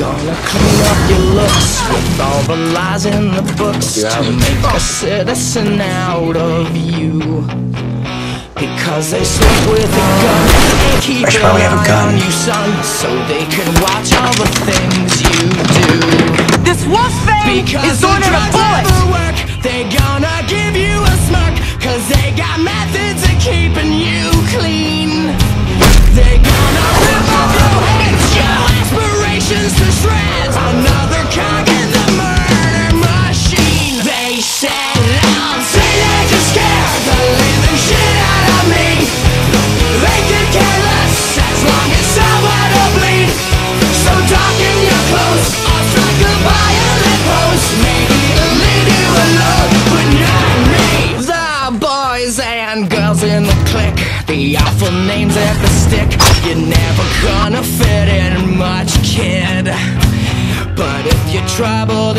Gonna clean up your looks with all the lies in the books to make a citizen out of you. Because they sleep with a gun and keep I should an probably have a eye gun. on you, son, so they can watch all the things you do. This wolf fang Because is going and girls in the clique. The awful names at the stick. You're never gonna fit in much, kid. But if you're troubled